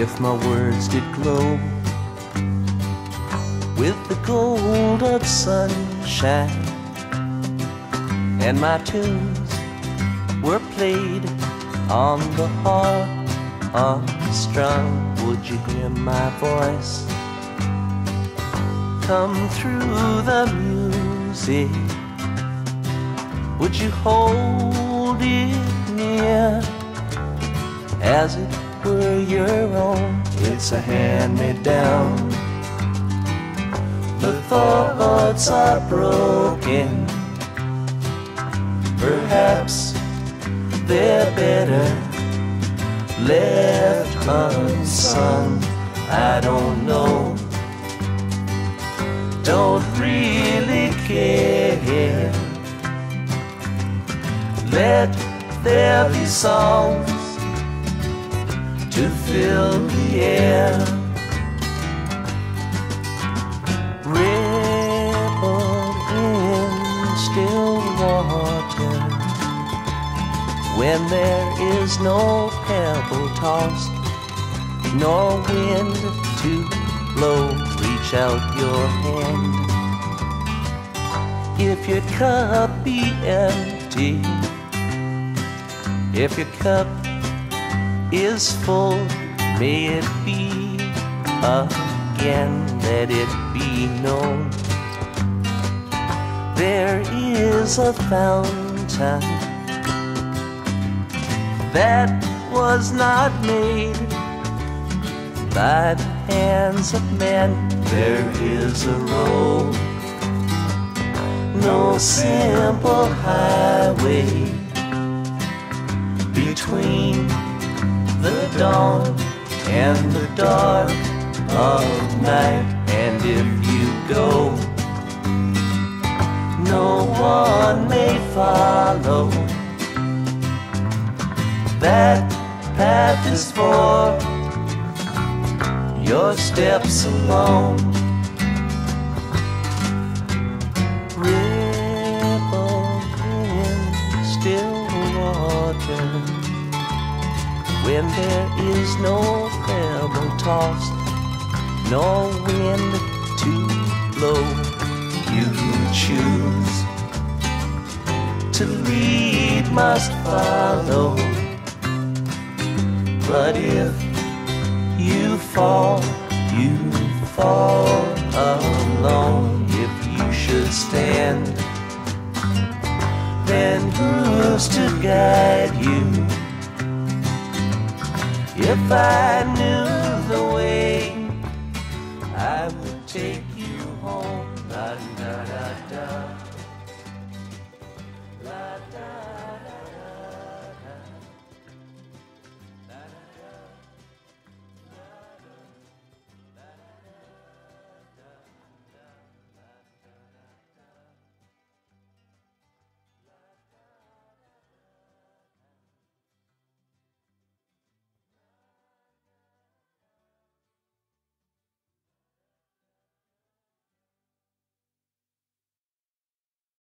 if my words did glow with the gold of sunshine. And my tunes were played on the harp unstrung would you hear my voice come through the music? Would you hold it near as it were your own. It's a hand-me-down. The thoughts are broken. Perhaps they're better left unsung. I don't know. Don't really care. Let there be songs to fill the air. Ripple in still water. When there is no pebble tossed nor wind to blow reach out your hand. If your cup be empty if your cup is full may it be again let it be known. There is a fountain that was not made by the hands of men there is a road no simple highway and the dark of night. And if you go no one may follow. That path is for your steps alone. Ripple in still water when there is no pebble tossed no wind to blow you choose to lead must follow. But if you fall you fall alone. If you should stand then who's to guide you if I knew the way, I would take you home. Da, da, da,